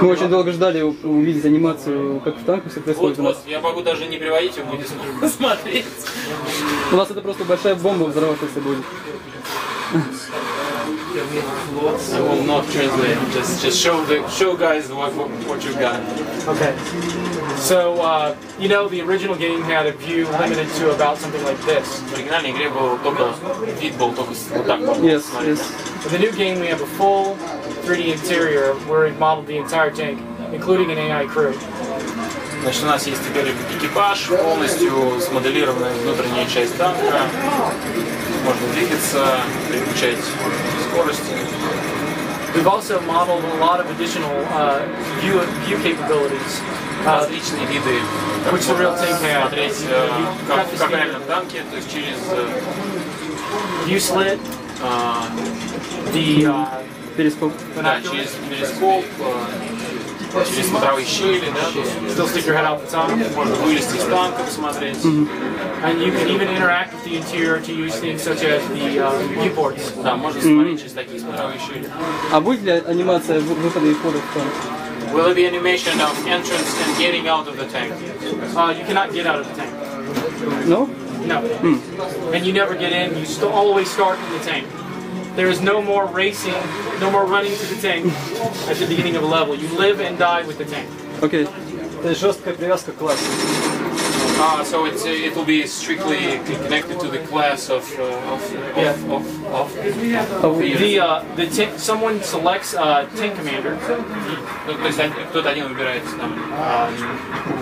Мы очень долго ждали увидеть анимацию, как в танке все происходит Вот, у нас. вот, я могу даже не приводить, вы будете смотреть. У нас это просто большая бомба взорвавшаяся будет. I will not translate. Just, just show the, show guys what, what, you got. Okay. So, uh, you know, the original game had a view limited to about something like this. В оригинальной игре был только вид был только вот так Yes, yes. In the new game, we have a full 3D interior where we modeled the entire tank, including an AI crew. Значит, у нас есть теперь экипаж, полностью смоделированная внутренняя часть танка. Можно двигаться, переключать скорости. We've also modeled a lot of additional uh, view, view capabilities. Uh, Различные виды, как Which the real tank had. смотреть, э, как, как в реальном танке, то есть через, э, view slit, а, the uh, Перископ. да, через перископ, э, через смотровые щели, да, то есть still stick your head out the top. можно вылезти из танка, посмотреть. And you can even interact with the interior to use things such as the uh, viewports. Да, можно смотреть через такие смотровые щели. А будет ли анимация вы- выхода и входа в танк? Will there be animation of entrance and getting out of the tank? Uh, you cannot get out of the tank. No? No. And you never get in. You still always start in the tank. There is no more racing, no more running to the tank at the beginning of a level. You live and die with the tank. Окей. То есть жесткая привязка к классу. Ah, so it's, uh, it will be strictly connected to the class of uh, of, Yeah. of, of, of, А the вы- The uh, the tank, someone selects uh, tank commander, Ну, то есть один- кто-то один выбирает там. а,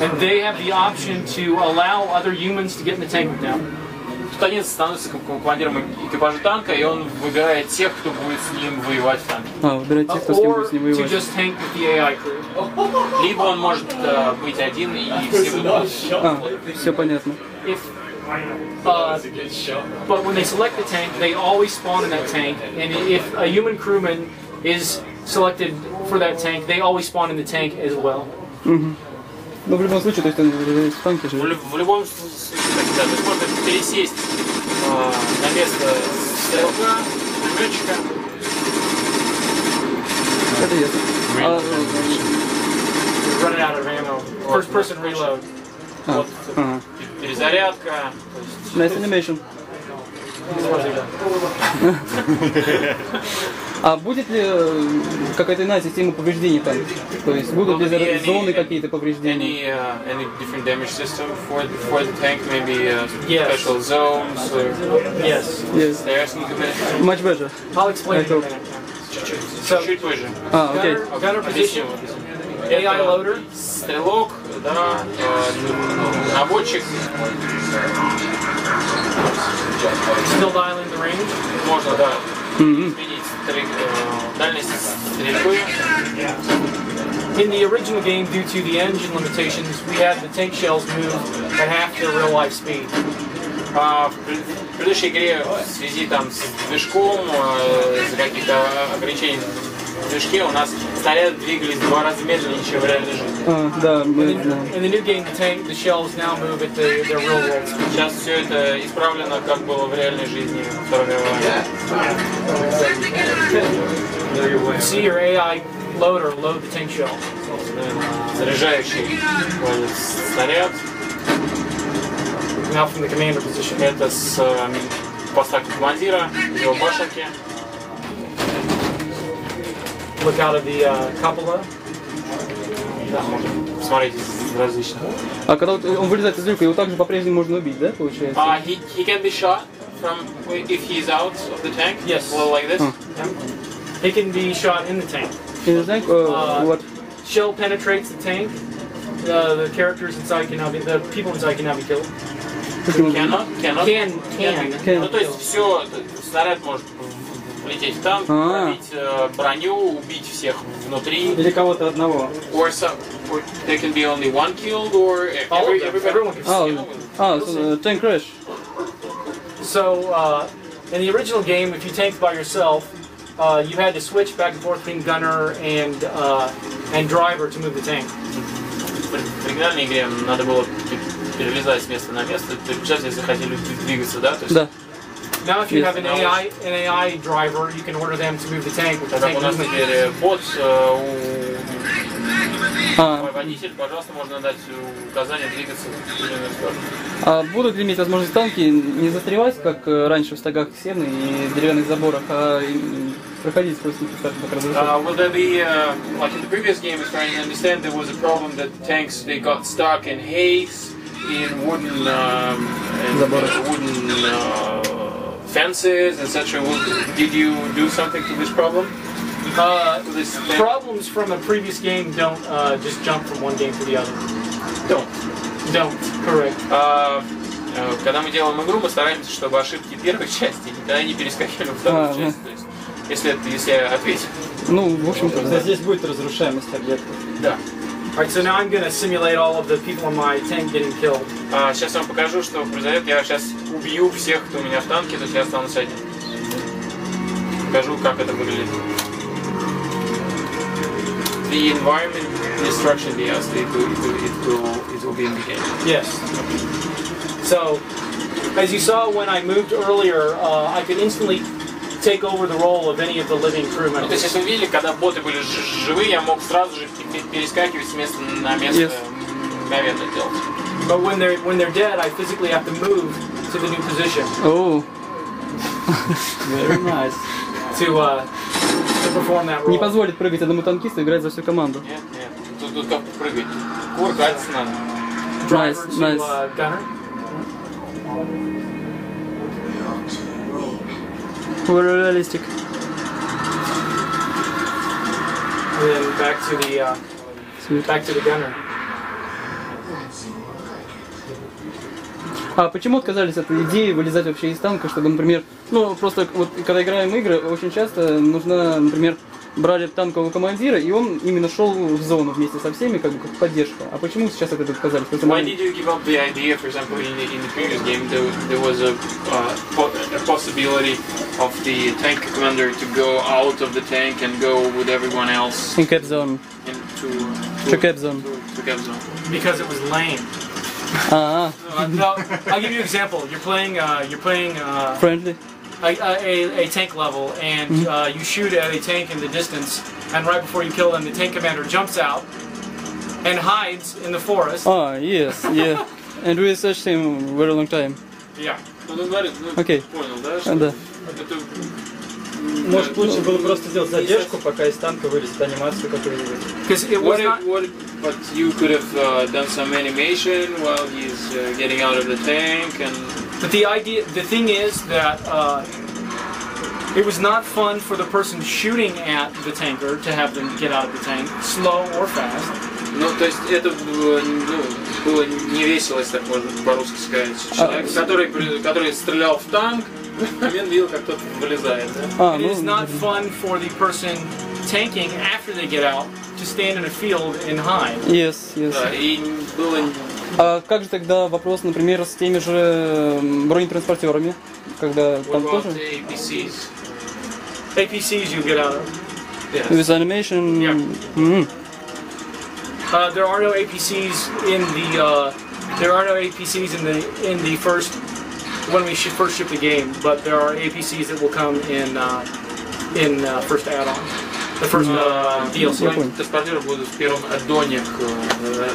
and they have the option to allow other humans to get in the tank with them. Кто-то один становится ко- командиром экипажа танка, и он выбирает тех, кто будет с ним воевать в танке. А, выбирать тех, кто с кем Or будет с ним воевать. just tank with the AI crew. Либо он может э, быть один, и все будут А, все понятно. Uh, but when they select the tank, they always spawn in that tank, and if a human crewman is selected for that tank, they always spawn in the tank as well. Но в любом случае, то есть он в танке В, живет. лю- в любом случае, да, то есть можно пересесть э, на место стрелка, пулеметчика. Это ясно. А, You're running out of ammo. First person reload. а, Вот ага. перезарядка. Nice animation. А будет ли э, какая-то иная система повреждений там? То есть будут ли зоны any- какие-то повреждения? Any uh, any different damage system for the, for the tank? Maybe uh, Yes. special zones or Yes. Yes. stairs in the middle? Much better. I'll explain minute. Чуть-чуть. So- Чуть позже. А, окей. Gunner, position, AI loader, Стрелок, да, э, наводчик, still dialing the range. можно, да, изменить стрель- э, дальность стрельбы. In the original game, due to the engine limitations, we had the tank shells move at half their real life speed. А в пр- в предыдущей игре в связи там с движком, э, из-за каких-то ограничений в движке у нас снаряды двигались в два раза медленнее, чем в реальной жизни. А, да, мы In, знаем. in the new game, the tank, the shells now move at the, their real world speed. Сейчас все это исправлено, как было в реальной жизни во Второй мировой войне. See your AI loader load the tank shell. Заряжающий снаряд. Now from the commander position. Это с э, поста командира, его башенки. Look out of the uh, cupola. Да, можно посмотреть из различных. А когда вот он вылезает из люка, его также по-прежнему можно убить, да, получается? Uh, he, he can be shot from if he's out of the tank. Yes. Well, like this. He can be shot in the tank. In the tank, uh, Uh, what? Shell penetrates the tank. Uh, the characters inside can now be the people inside can now be killed. Каким образом? Cannot, cannot. Can can. Can. Ну то есть все, снаряд может влететь в танк, А. пробить э, броню, убить всех внутри. Или кого-то одного. Or, some, or there can be only one killed, or All every, of them. everybody. Everyone can А, see it. а, so, uh, tank crash. So uh, in the original game, if you tanked by yourself, uh, you had to switch back and forth between gunner and uh, and driver to move the tank. В оригинальной игре надо было перелезать с места на место. То есть сейчас, если хотели двигаться, да, то есть Да. Now, if you Yes. have an AI an AI driver, you can order them to move the tank with the tank у нас теперь бот, э, у- А, водитель, пожалуйста, можно дать указание двигаться а будут ли иметь возможность танки не застревать, как э, раньше в стогах сены и деревянных заборах, а проходить сквозь них, скажем так, разрушать? Uh, will there be, uh, like in the previous game, as far as I understand, there was a problem that the tanks they got stuck in haze, in wooden, um, uh, wooden uh, fences, etc. Did you do something to this problem? Uh, this problems from a previous game don't uh, just jump from one game to the other. Don't. Don't. Correct. А, э, когда мы делаем игру, мы стараемся, чтобы ошибки первой части никогда не перескакивали во вторую А, часть. То есть, если, это, если я ответил. Ну, в общем-то, То да. здесь будет разрушаемость объектов. Да. All right. So now I'm going to simulate all of the people in my tank getting killed. А, сейчас я вам покажу, что произойдет. Я сейчас убью всех, кто у меня в танке, то есть я останусь один. Покажу, как это выглядит. The environment destruction, yes, it will, it will, it will, it will be in the game. Yes. So, as you saw when I moved earlier, uh, I could instantly take over the role of any of the living crew Ну, то есть, members. если вы видели, когда боты были ж- живые, я мог сразу же пе- перескакивать с места на место, Yes. мгновенно делать. But when they're when they're dead, I physically have to move to the new position О, Very nice. to uh, to perform that не role. позволит прыгать одному танкисту играть за всю команду. Нет, нет. Тут, тут как прыгать. Куркаться надо. Nice, to nice. Uh, gunner. Realistic. And then back to the uh, back to the gunner. А почему отказались от идеи вылезать вообще из танка, чтобы, например, ну просто вот когда играем игры, очень часто нужно, например, брали танкового командира, и он именно шел в зону вместе со всеми, как бы как поддержка. А почему сейчас от этого отказались? Why did you give up the idea, for example, in the, in the previous game, there, there was a, uh, a possibility of the tank commander to go out of the tank and go with everyone else In cap zone. into To cap zone. To, to cap zone. Because it was lame. А, Uh, no, I'll give you an example. You're playing uh, you're playing uh, friendly. a, a, a tank level, and uh, you shoot at a tank in the distance, and right before you kill them, the tank commander jumps out and hides in the forest. А, yes, yeah. And we searched him very long time. Yeah. Ну, ну, говорит, ну, Окей. понял, да? А, что да. Это, Может, лучше было просто сделать задержку, пока из танка вылезет анимацию какую-нибудь. Because it What was if, not. what if, but you could have uh, done some animation while he's uh, getting out of the tank and But the idea, the thing is that uh, it was not fun for the person shooting at the tanker to have them get out of the tank, slow or fast. Ну, то есть это было, ну, было не весело, если так можно по-русски сказать. Человек, А, который, при- который стрелял в танк, момент видел, как кто-то вылезает. Да? А, It is ну, not fun for the person tanking after they get out to stand in a field and hide. yes, yes. Да, и было... А как же тогда вопрос, например, с теми же м, бронетранспортерами, когда What там тоже? APCs? APCs you get out of. Yes. With animation. Yeah. М. Uh, there are no APCs in the. Uh, there are no APCs in the in the first when we should first ship the game, but there are APCs that will come in uh, in uh, first add-on, the first uh, DLC. Я понял. Транспортеры будут в первом аддоне к, э,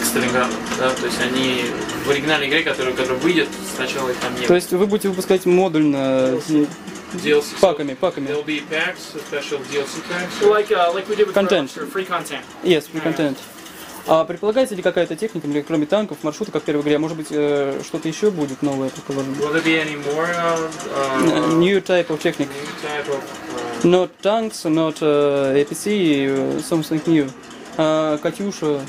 к Сталинграду. Да? То есть они в оригинальной игре, которая, которая выйдет, сначала их там нет. То есть вы будете выпускать модульно с DLC. паками, паками. There'll be packs, special DLC packs. Like uh, like we did with Content. Roadster, free content. Yes, free content. А предполагается ли какая-то техника, или кроме танков, маршрута, как в первой игре, а может быть э, что-то еще будет новое, предположим? Will there be any more uh, uh, New type of technique. new type of uh, Not tanks, not uh, APC, uh, something new. Uh, Катюша.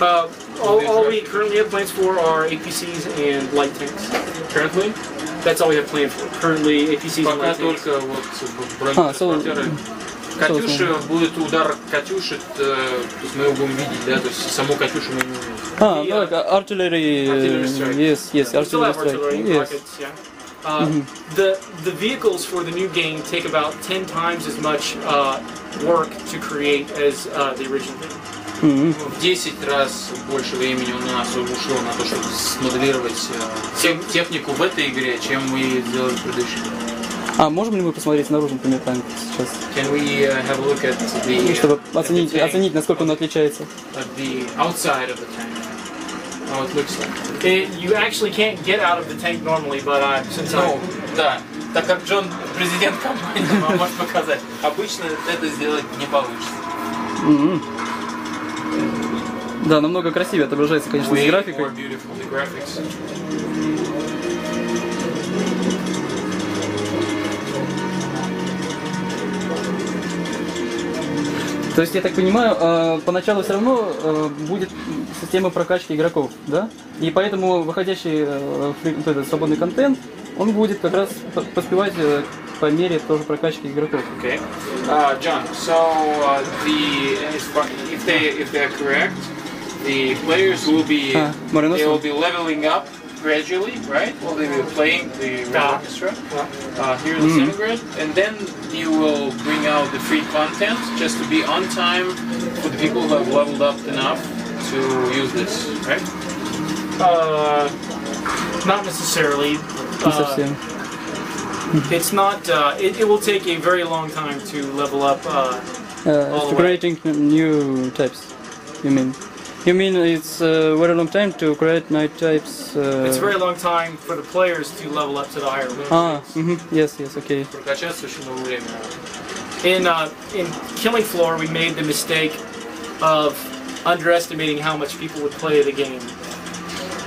uh? Uh, all, all we currently have plans for are APCs and light tanks. Currently? That's all we have planned for. Currently, APCs and Пока light tanks. только вот А, so- бронетранспортеры. Катюши, будет удар Катюши, э, то есть мы его будем видеть, да, то есть саму Катюшу мы не увидим. А, The, ну, uh, like uh, artillery. artillery uh, strike. Yes, yes, We still artillery have strike. artillery Yes. rockets, yeah. Uh, The the vehicles for the new game take about ten times as much uh, work to create as uh, the original game. Мгм. В 10 раз больше времени у нас ушло на то, чтобы смоделировать э, те- технику в этой игре, чем мы сделали в предыдущей. А можем ли мы посмотреть снаружи, например, танк сейчас? Can we uh, have a look at the, Чтобы at оценить, the tank, оценить, насколько он отличается. at the outside of the tank? How it looks like. It, you actually can't get out of the tank normally, but uh, since Ну, I да. Так как Джон президент компании, вам может показать. Обычно это сделать не получится. Мгм. Да, намного красивее отображается, конечно, с графикой. То есть, я так понимаю, э, поначалу все равно э, будет система прокачки игроков, да? И поэтому выходящий э, вот этот свободный контент, он будет как раз по- поспевать по мере тоже прокачки игроков. Okay. Uh, John, so uh, the if they if they're correct, the players will be uh, they will be leveling up gradually, right? While they will be playing the yeah. orchestra uh, here in the mm. and then you will bring out the free content just to be on time for the people who have leveled up enough to use this, right? Uh, not necessarily. Uh, it's not. Uh, it, it, will take a very long time to level up. Uh, uh, creating new types. You mean? You mean it's a very long time to create new types? Uh... it's a very long time for the players to level up to the higher levels. Ah, mhm, yes, yes, okay. Прокачаться очень много времени. In uh, in Killing Floor, we made the mistake of underestimating how much people would play the game.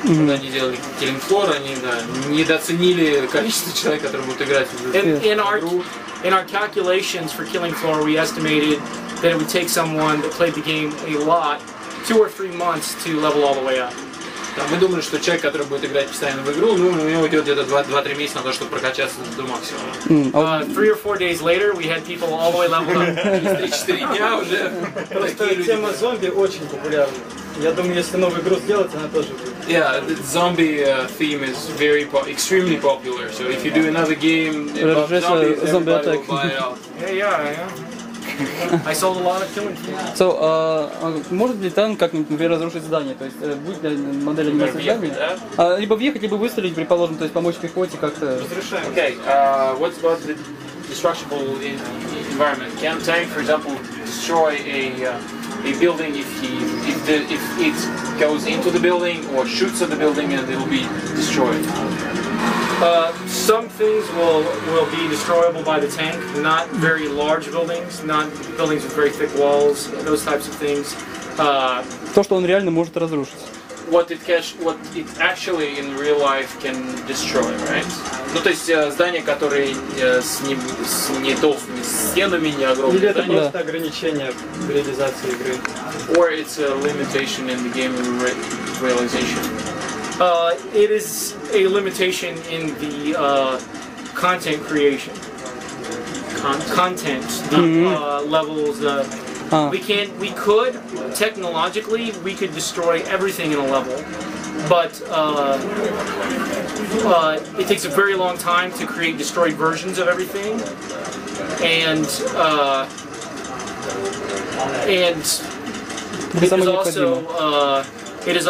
Когда они делали Killing Floor, они да, недооценили количество человек, которые будут играть в In, эту in our игру. in our calculations for Killing Floor, we estimated that it would take someone that played the game a lot, two or three months to level all the way up. Да, мы думали, что человек, который будет играть постоянно в игру, ну, у него идет где-то 2-3 месяца на то, чтобы прокачаться до максимума. А вот Uh, three or four days later, we had people all the way leveled up. Через 3-4 дня уже Просто тема зомби очень популярна. Я думаю, если новую игру сделать, она тоже будет. Yeah, the zombie uh, theme is very po- extremely popular. So if you do another game about zombies, zombie everybody will buy it out. Yeah, yeah, yeah. I sold a lot of Killing Floor. So, а, а может ли танк как-нибудь, например, разрушить здание? То есть, э, будет ли модель анимации здания? да? А, либо въехать, либо выстрелить, предположим, то есть помочь пехоте как-то. Разрушаем. Okay, uh, what's about the destructible in, environment? Can tank, for example, destroy a uh, a building if he if the if it goes into the building or shoots at the building and it will be destroyed? Uh, some things will will be destroyable by the tank. Not very large buildings, not buildings with very thick walls. Those types of things. Uh, То, что он реально может разрушить. What it catch, what it actually in real life can destroy, right? Ну то есть э, здания, которые э, с, не, с не толстыми стенами, не огромными Или это зданиями, просто ограничение в реализации игры. or it's a limitation in the game re- realization. Uh, it is a limitation in the uh, content creation. Content, content the mm-hmm. uh, levels. Uh, We can't. We could technologically we could destroy everything in a level, but uh, uh, it takes a very long time to create destroyed versions of everything, and uh, and it is also it is also